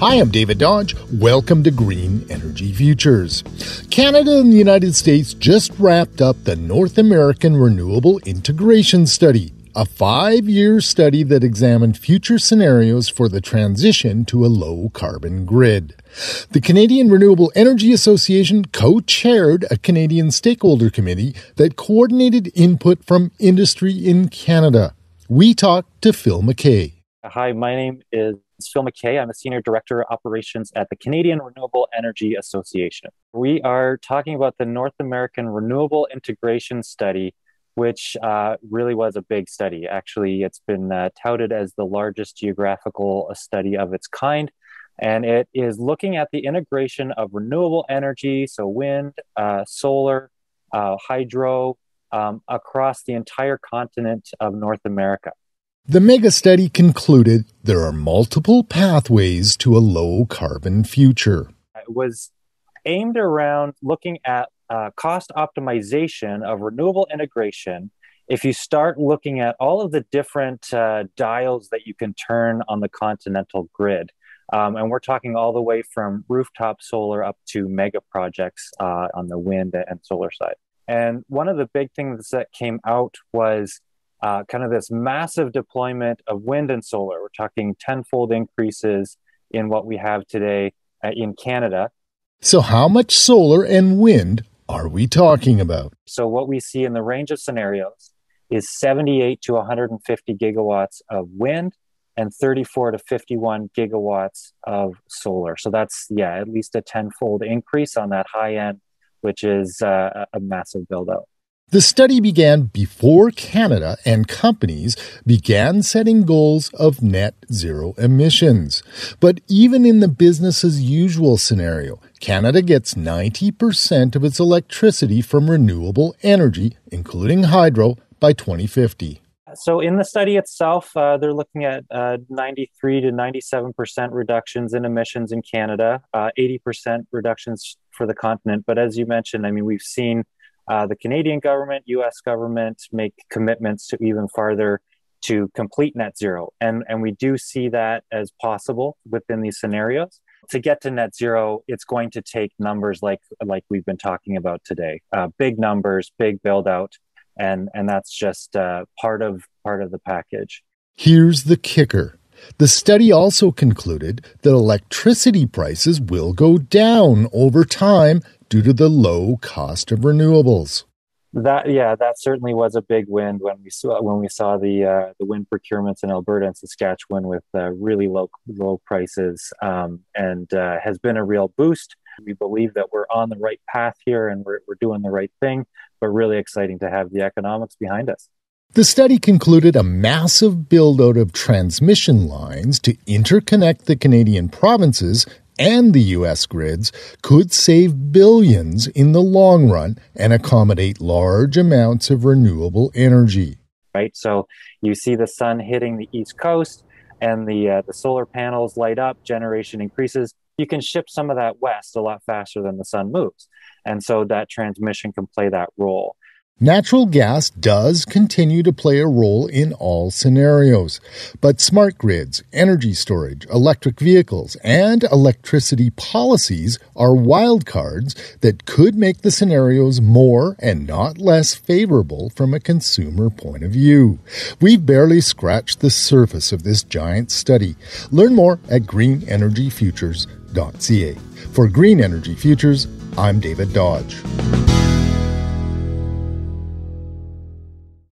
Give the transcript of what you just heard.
Hi, I'm David Dodge. Welcome to Green Energy Futures. Canada and the United States just wrapped up the North American Renewable Integration Study, a five year study that examined future scenarios for the transition to a low carbon grid. The Canadian Renewable Energy Association co chaired a Canadian stakeholder committee that coordinated input from industry in Canada. We talked to Phil McKay. Hi, my name is Phil McKay. I'm a Senior Director of Operations at the Canadian Renewable Energy Association. We are talking about the North American Renewable Integration Study, which uh, really was a big study. Actually, it's been uh, touted as the largest geographical study of its kind. And it is looking at the integration of renewable energy, so wind, uh, solar, uh, hydro, um, across the entire continent of North America. The mega study concluded there are multiple pathways to a low carbon future. It was aimed around looking at uh, cost optimization of renewable integration. If you start looking at all of the different uh, dials that you can turn on the continental grid, um, and we're talking all the way from rooftop solar up to mega projects uh, on the wind and solar side. And one of the big things that came out was uh, kind of this massive deployment of wind and solar. We're talking tenfold increases in what we have today uh, in Canada. So, how much solar and wind are we talking about? So, what we see in the range of scenarios is 78 to 150 gigawatts of wind and 34 to 51 gigawatts of solar. So, that's, yeah, at least a tenfold increase on that high end, which is uh, a massive build out. The study began before Canada and companies began setting goals of net zero emissions. But even in the business as usual scenario, Canada gets 90% of its electricity from renewable energy, including hydro, by 2050. So, in the study itself, uh, they're looking at uh, 93 to 97% reductions in emissions in Canada, uh, 80% reductions for the continent. But as you mentioned, I mean, we've seen uh, the Canadian government, US government make commitments to even farther to complete net zero. And, and we do see that as possible within these scenarios. To get to net zero, it's going to take numbers like, like we've been talking about today uh, big numbers, big build out. And, and that's just uh, part, of, part of the package. Here's the kicker. The study also concluded that electricity prices will go down over time due to the low cost of renewables. That yeah, that certainly was a big win when we saw when we saw the uh, the wind procurements in Alberta and Saskatchewan with uh, really low low prices, um, and uh, has been a real boost. We believe that we're on the right path here and we're, we're doing the right thing, but really exciting to have the economics behind us. The study concluded a massive build out of transmission lines to interconnect the Canadian provinces and the U.S. grids could save billions in the long run and accommodate large amounts of renewable energy. Right. So you see the sun hitting the East Coast and the, uh, the solar panels light up, generation increases. You can ship some of that west a lot faster than the sun moves. And so that transmission can play that role. Natural gas does continue to play a role in all scenarios, but smart grids, energy storage, electric vehicles, and electricity policies are wildcards that could make the scenarios more and not less favorable from a consumer point of view. We've barely scratched the surface of this giant study. Learn more at greenenergyfutures.ca. For Green Energy Futures, I'm David Dodge.